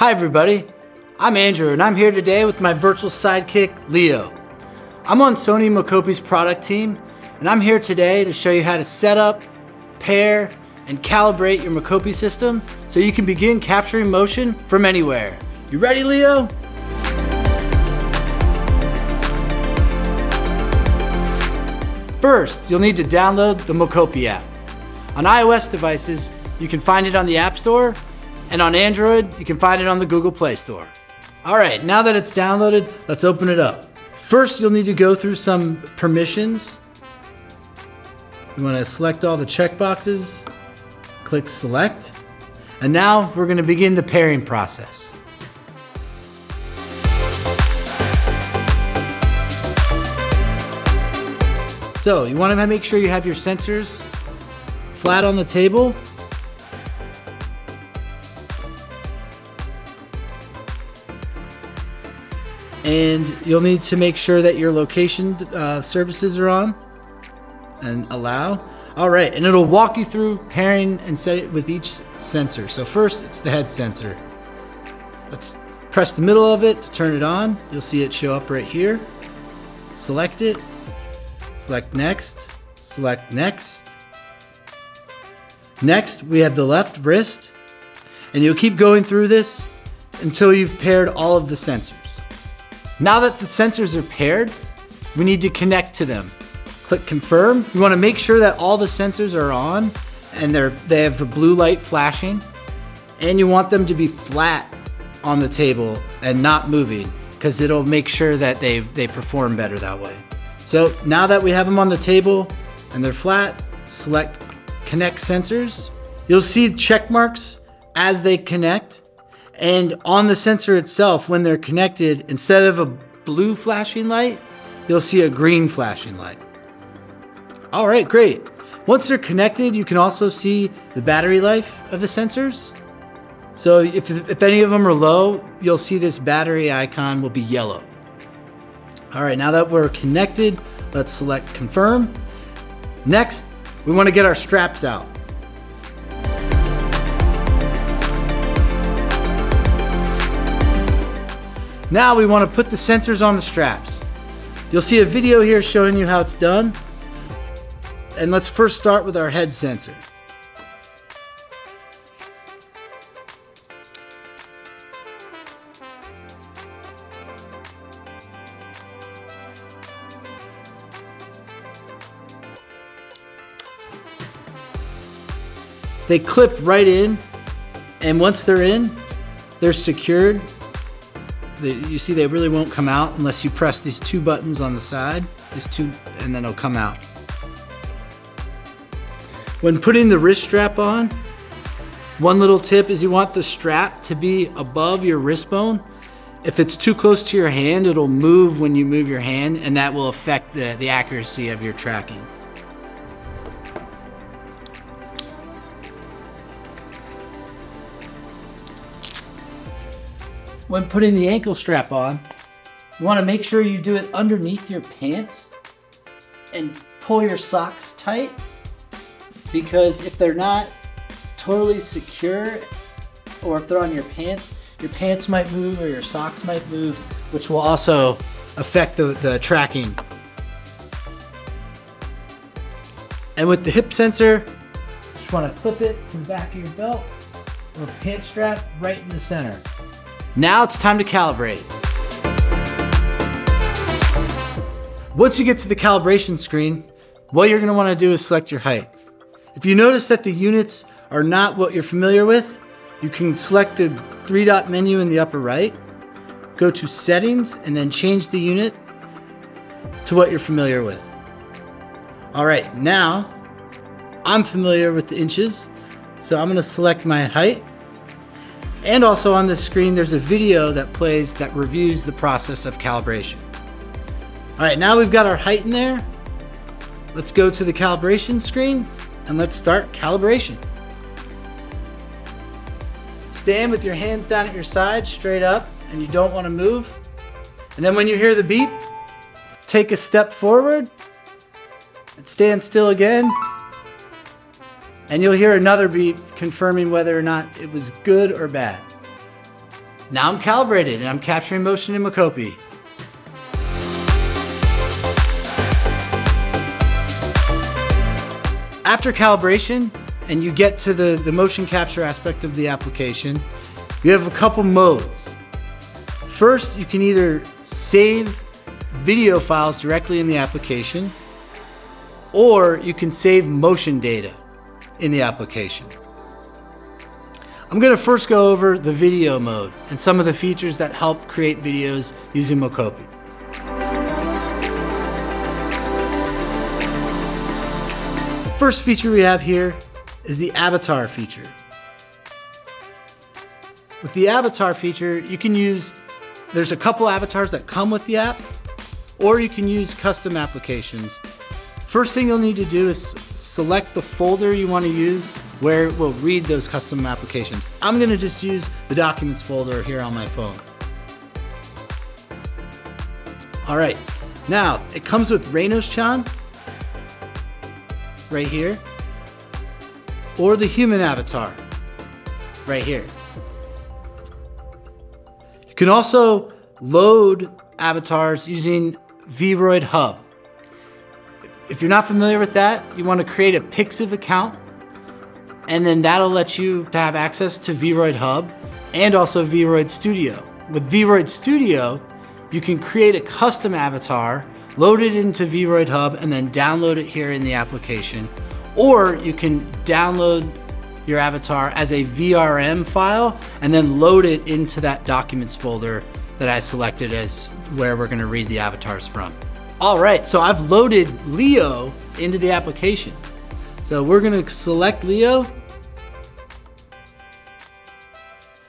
Hi everybody, I'm Andrew and I'm here today with my virtual sidekick, Leo. I'm on Sony Mocopi's product team and I'm here today to show you how to set up, pair, and calibrate your Mocopi system so you can begin capturing motion from anywhere. You ready, Leo? First, you'll need to download the Mocopi app. On iOS devices, you can find it on the App Store, and on Android, you can find it on the Google Play Store. All right, now that it's downloaded, let's open it up. First, you'll need to go through some permissions. You wanna select all the checkboxes, click select, and now we're gonna begin the pairing process. So you wanna make sure you have your sensors flat on the table. And you'll need to make sure that your location uh, services are on and allow. All right, and it'll walk you through pairing and set it with each sensor. So first, it's the head sensor. Let's press the middle of it to turn it on. You'll see it show up right here. Select it, select next, select next. Next, we have the left wrist, and you'll keep going through this until you've paired all of the sensors. Now that the sensors are paired, we need to connect to them. Click confirm. You wanna make sure that all the sensors are on and they're, they have the blue light flashing, and you want them to be flat on the table and not moving because it'll make sure that they, they perform better that way. So now that we have them on the table and they're flat, select connect sensors. You'll see check marks as they connect. And on the sensor itself, when they're connected, instead of a blue flashing light, you'll see a green flashing light. All right, great. Once they're connected, you can also see the battery life of the sensors. So if, if any of them are low, you'll see this battery icon will be yellow. All right, now that we're connected, let's select confirm. Next, we wanna get our straps out. Now we wanna put the sensors on the straps. You'll see a video here showing you how it's done. And let's first start with our head sensor. They clip right in, and once they're in, they're secured. You see they really won't come out unless you press these two buttons on the side, these two, and then it'll come out. When putting the wrist strap on, one little tip is you want the strap to be above your wrist bone. If it's too close to your hand, it'll move when you move your hand, and that will affect the, the accuracy of your tracking. When putting the ankle strap on, you wanna make sure you do it underneath your pants and pull your socks tight because if they're not totally secure or if they're on your pants, your pants might move or your socks might move, which will also affect the, the tracking. And with the hip sensor, just wanna clip it to the back of your belt or pant strap right in the center. Now it's time to calibrate. Once you get to the calibration screen, what you're gonna wanna do is select your height. If you notice that the units are not what you're familiar with, you can select the three dot menu in the upper right, go to settings, and then change the unit to what you're familiar with. All right, now I'm familiar with the inches, so I'm gonna select my height. And also on the screen, there's a video that plays that reviews the process of calibration. All right, now we've got our height in there. Let's go to the calibration screen and let's start calibration. Stand with your hands down at your side, straight up, and you don't want to move. And then when you hear the beep, take a step forward and stand still again. And you'll hear another beep confirming whether or not it was good or bad. Now I'm calibrated and I'm capturing motion in Mocopi. After calibration, and you get to the, the motion capture aspect of the application, you have a couple modes. First, you can either save video files directly in the application, or you can save motion data in the application. I'm gonna first go over the video mode and some of the features that help create videos using Mocopi. First feature we have here is the avatar feature. With the avatar feature, you can use, there's a couple avatars that come with the app, or you can use custom applications. First thing you'll need to do is select the folder you want to use where it will read those custom applications. I'm going to just use the documents folder here on my phone. All right, now it comes with Raynos Chan right here or the human avatar right here. You can also load avatars using Vroid Hub. If you're not familiar with that, you want to create a Pixiv account and then that'll let you to have access to Vroid Hub and also Vroid Studio. With Vroid Studio, you can create a custom avatar, load it into Vroid Hub, and then download it here in the application or you can download your avatar as a VRM file and then load it into that documents folder that I selected as where we're gonna read the avatars from. All right, so I've loaded Leo into the application. So we're gonna select Leo.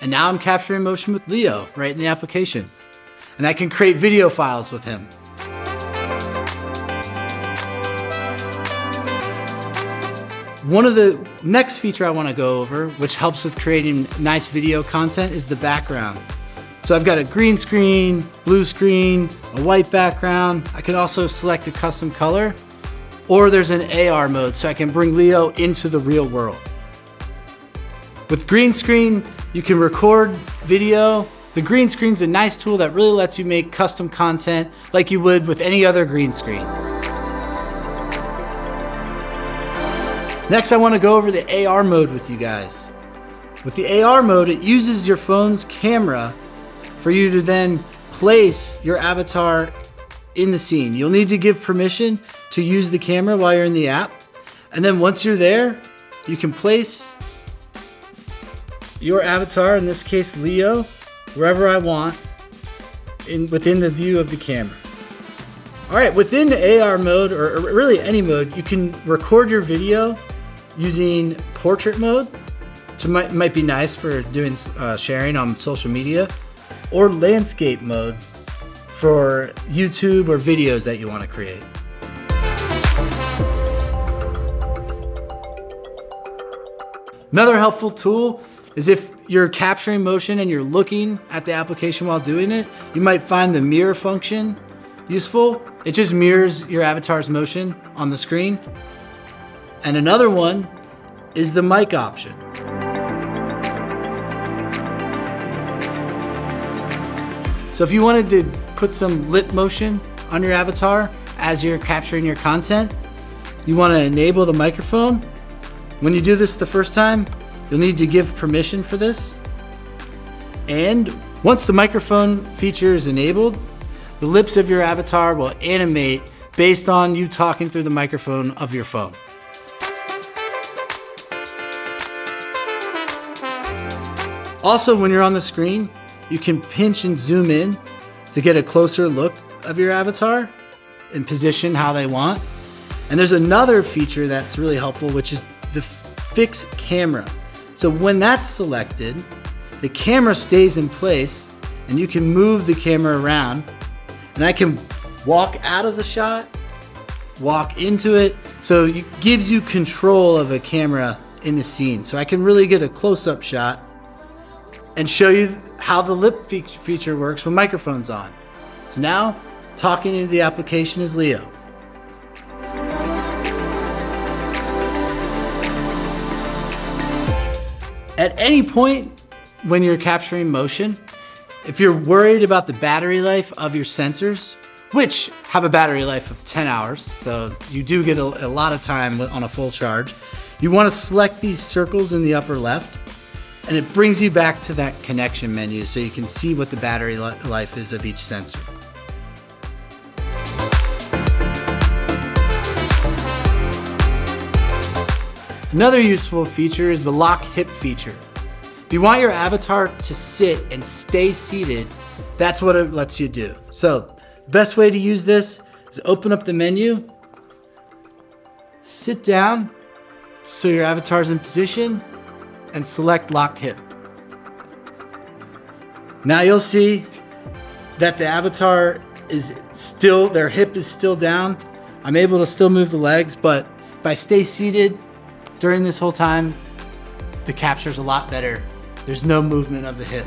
And now I'm capturing motion with Leo right in the application. And I can create video files with him. One of the next feature I wanna go over, which helps with creating nice video content, is the background. So I've got a green screen, blue screen, a white background. I can also select a custom color, or there's an AR mode, so I can bring Leo into the real world. With green screen, you can record video. The green screen's a nice tool that really lets you make custom content like you would with any other green screen. Next, I wanna go over the AR mode with you guys. With the AR mode, it uses your phone's camera for you to then place your avatar in the scene. You'll need to give permission to use the camera while you're in the app. And then once you're there, you can place your avatar, in this case Leo, wherever I want in within the view of the camera. All right, within AR mode, or, or really any mode, you can record your video using portrait mode, which might, might be nice for doing uh, sharing on social media, or landscape mode for YouTube or videos that you want to create. Another helpful tool is if you're capturing motion and you're looking at the application while doing it, you might find the mirror function useful. It just mirrors your avatar's motion on the screen. And another one is the mic option. So if you wanted to put some lip motion on your avatar as you're capturing your content, you want to enable the microphone. When you do this the first time, you'll need to give permission for this. And once the microphone feature is enabled, the lips of your avatar will animate based on you talking through the microphone of your phone. Also, when you're on the screen, you can pinch and zoom in to get a closer look of your avatar and position how they want. And there's another feature that's really helpful, which is the fix camera. So when that's selected, the camera stays in place and you can move the camera around and I can walk out of the shot, walk into it. So it gives you control of a camera in the scene. So I can really get a close-up shot and show you how the lip fe feature works with microphones on. So now, talking into the application is Leo. At any point when you're capturing motion, If you're worried about the battery life of your sensors, which have a battery life of 10 hours, so you do get a, a lot of time on a full charge, you wanna select these circles in the upper left, and it brings you back to that connection menu so you can see what the battery life is of each sensor. Another useful feature is the lock hip feature. If you want your avatar to sit and stay seated, that's what it lets you do. So, best way to use this is open up the menu, sit down so your avatar's in position, and select lock hip. Now you'll see that the avatar is still, their hip is still down. I'm able to still move the legs, but if I stay seated during this whole time, the capture's a lot better. There's no movement of the hip.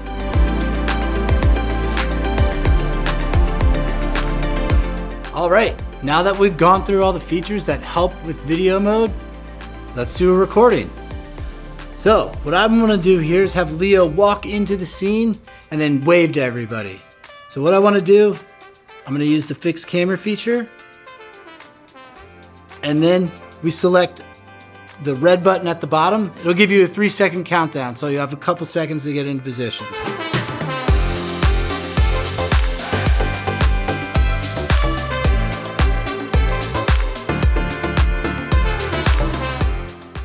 All right, now that we've gone through all the features that help with video mode, let's do a recording. So what I'm gonna do here is have Leo walk into the scene and then wave to everybody. So what I wanna do, I'm gonna use the fixed camera feature and then we select the red button at the bottom. It'll give you a three second countdown, so you have a couple seconds to get into position.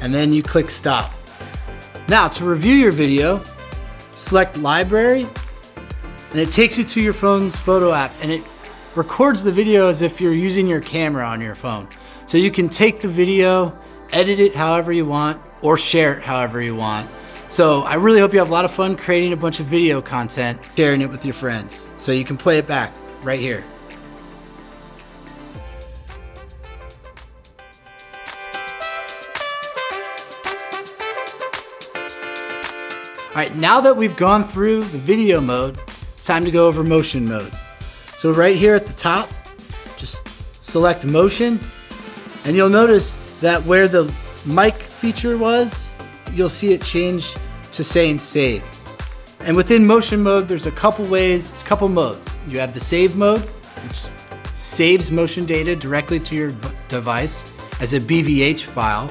And then you click stop. Now to review your video, select library, and it takes you to your phone's photo app and it records the video as if you're using your camera on your phone. So you can take the video edit it however you want, or share it however you want. So I really hope you have a lot of fun creating a bunch of video content, sharing it with your friends. So you can play it back right here. All right, now that we've gone through the video mode, it's time to go over motion mode. So right here at the top, just select motion, and you'll notice that where the mic feature was, you'll see it change to saying save. And within motion mode, there's a couple ways, a couple modes. You have the save mode, which saves motion data directly to your device as a BVH file,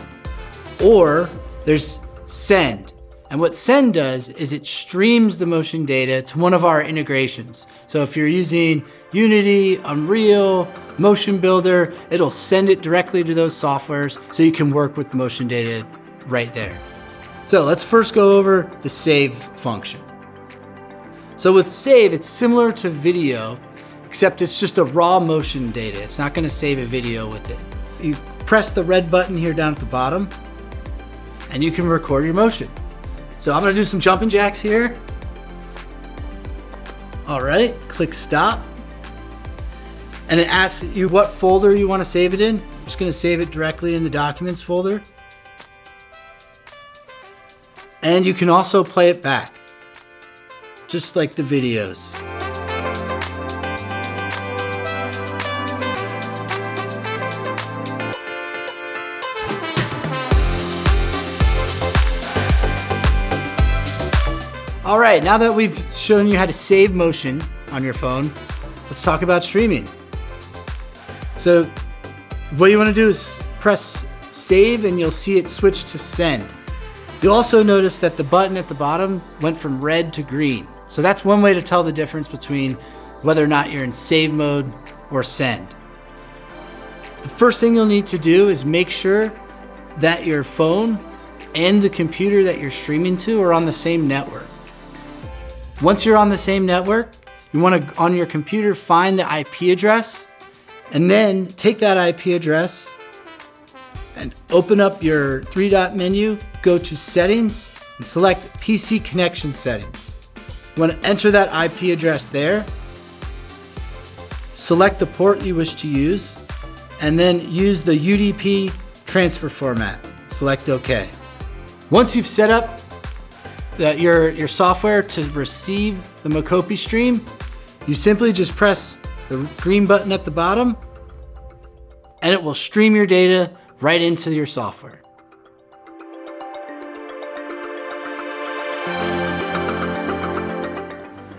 or there's send. And what send does is it streams the motion data to one of our integrations. So if you're using Unity, Unreal, Motion Builder, it'll send it directly to those softwares so you can work with motion data right there. So let's first go over the save function. So with save, it's similar to video, except it's just a raw motion data. It's not gonna save a video with it. You press the red button here down at the bottom, and you can record your motion. So I'm gonna do some jumping jacks here. All right, click stop. And it asks you what folder you wanna save it in. I'm just gonna save it directly in the documents folder. And you can also play it back, just like the videos. All right, now that we've shown you how to save motion on your phone, let's talk about streaming. So what you wanna do is press save and you'll see it switch to send. You'll also notice that the button at the bottom went from red to green. So that's one way to tell the difference between whether or not you're in save mode or send. The first thing you'll need to do is make sure that your phone and the computer that you're streaming to are on the same network. Once you're on the same network, you want to, on your computer, find the IP address and then take that IP address and open up your three dot menu, go to settings and select PC connection settings. You want to enter that IP address there, select the port you wish to use, and then use the UDP transfer format. Select OK. Once you've set up the, your, your software to receive the Mocopi stream, you simply just press the green button at the bottom and it will stream your data right into your software.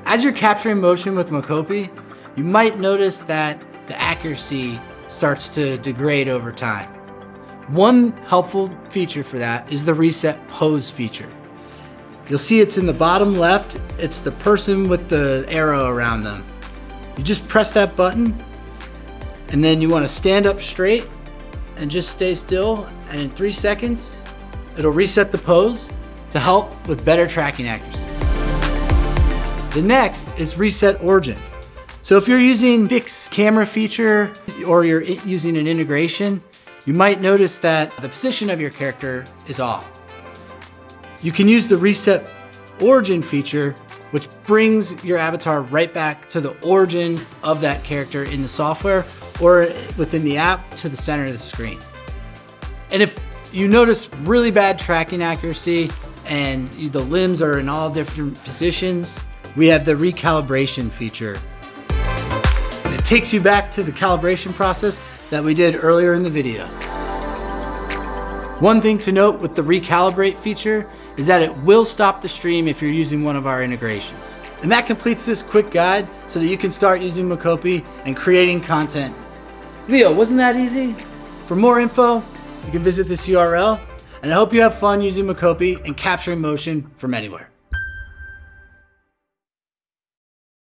As you're capturing motion with Mocopi, you might notice that the accuracy starts to degrade over time. One helpful feature for that is the reset pose feature. You'll see it's in the bottom left. It's the person with the arrow around them. You just press that button and then you want to stand up straight and just stay still. And in three seconds, it'll reset the pose to help with better tracking accuracy. The next is reset origin. So if you're using fixed camera feature or you're using an integration, you might notice that the position of your character is off. You can use the reset origin feature, which brings your avatar right back to the origin of that character in the software or within the app to the center of the screen. And if you notice really bad tracking accuracy and the limbs are in all different positions, we have the recalibration feature. And it takes you back to the calibration process that we did earlier in the video. One thing to note with the recalibrate feature is that it will stop the stream if you're using one of our integrations. And that completes this quick guide so that you can start using Mocopi and creating content. Leo, wasn't that easy? For more info, you can visit this URL, and I hope you have fun using Mocopi and capturing motion from anywhere.